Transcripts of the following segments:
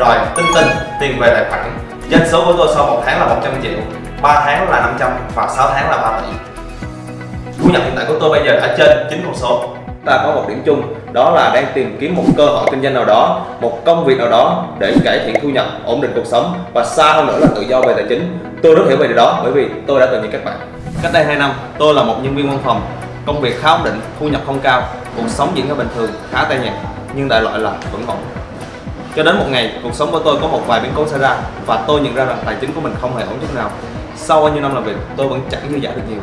rồi, tin tin, tiền về tài khoản. Doanh số của tôi sau một tháng là 100 triệu 3 tháng là 500 và 6 tháng là 3 tỷ. Thu nhập hiện tại của tôi bây giờ đã trên chín con số. Ta có một điểm chung, đó là đang tìm kiếm một cơ hội kinh doanh nào đó, một công việc nào đó để cải thiện thu nhập, ổn định cuộc sống và xa hơn nữa là tự do về tài chính. Tôi rất hiểu về điều đó bởi vì tôi đã từng như các bạn. Cách đây 2 năm, tôi là một nhân viên văn phòng. Công việc khá ổn định, thu nhập không cao, cuộc sống diễn ra bình thường, khá tay nhạt, nhưng đại loại là vẫn ổn cho đến một ngày, cuộc sống của tôi có một vài biến cố xảy ra và tôi nhận ra rằng tài chính của mình không hề ổn chút nào. Sau bao nhiêu năm làm việc, tôi vẫn chẳng dư giả được nhiều.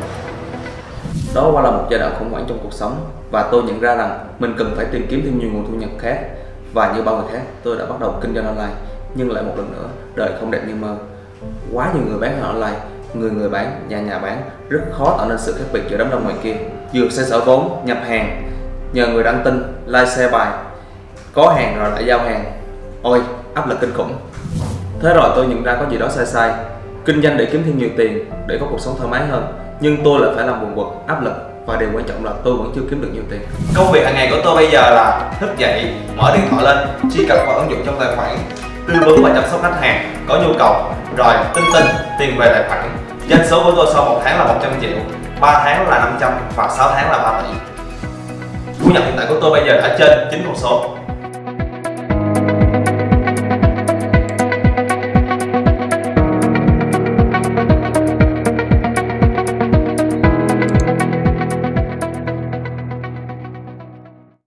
Đó qua là một giai đoạn khủng hoảng trong cuộc sống và tôi nhận ra rằng mình cần phải tìm kiếm thêm nhiều nguồn thu nhập khác. Và như bao người khác, tôi đã bắt đầu kinh doanh online, nhưng lại một lần nữa, đời không đẹp như mơ. Quá nhiều người bán hàng online, người người bán, nhà nhà bán, rất khó tạo nên sự khác biệt giữa đám đông ngoài kia. Vừa xe sở vốn, nhập hàng, nhờ người đăng tin, like, share bài, có hàng rồi lại giao hàng ôi, áp lực kinh khủng. Thế rồi tôi nhận ra có gì đó sai sai. Kinh doanh để kiếm thêm nhiều tiền, để có cuộc sống thoải mái hơn. Nhưng tôi lại phải làm buồn bực áp lực. Và điều quan trọng là tôi vẫn chưa kiếm được nhiều tiền. Công việc hàng ngày của tôi bây giờ là thức dậy, mở điện thoại lên, truy cập vào ứng dụng trong tài khoản, tư vấn và chăm sóc khách hàng, có nhu cầu, rồi tinh tinh tiền về tài khoản. Doanh số của tôi sau một tháng là 100 triệu 3 tháng là 500 và 6 tháng là 3 tỷ. Thu nhập hiện tại của tôi bây giờ đã trên chín con số.